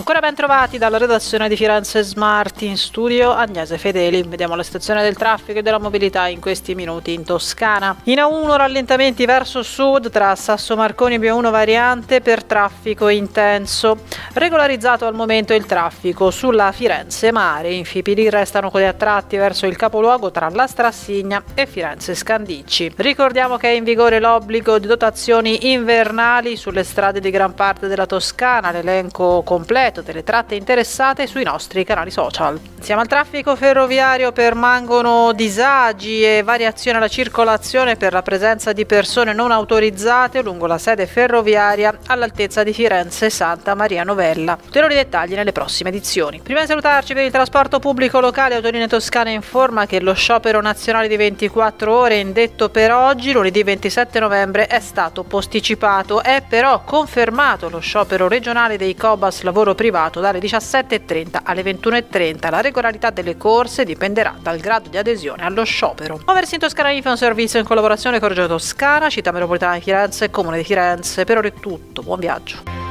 Ancora ben trovati dalla redazione di Firenze Smart in studio Agnese Fedeli. Vediamo la situazione del traffico e della mobilità in questi minuti in Toscana. In A1 rallentamenti verso sud tra Sasso Marconi e B1 variante per traffico intenso. Regolarizzato al momento il traffico sulla Firenze Mare. In Fipili restano quelli attratti verso il capoluogo tra la Strassigna e Firenze Scandicci. Ricordiamo che è in vigore l'obbligo di dotazioni invernali sulle strade di gran parte della Toscana. L'elenco completo completo delle tratte interessate sui nostri canali social. Siamo al traffico ferroviario, permangono disagi e variazioni alla circolazione per la presenza di persone non autorizzate lungo la sede ferroviaria all'altezza di Firenze Santa Maria Novella. Ulteriori dettagli nelle prossime edizioni. Prima di salutarci per il trasporto pubblico locale, Autolinee Toscana informa che lo sciopero nazionale di 24 ore indetto per oggi, lunedì 27 novembre, è stato posticipato. È però confermato lo sciopero regionale dei Cobas Lavoro privato dalle 17.30 alle 21.30. La regolarità delle corse dipenderà dal grado di adesione allo sciopero. Oversi in Toscana Info è un servizio in collaborazione con Reggio Toscana, Città Metropolitana di Firenze e Comune di Firenze. Per ora è tutto, buon viaggio.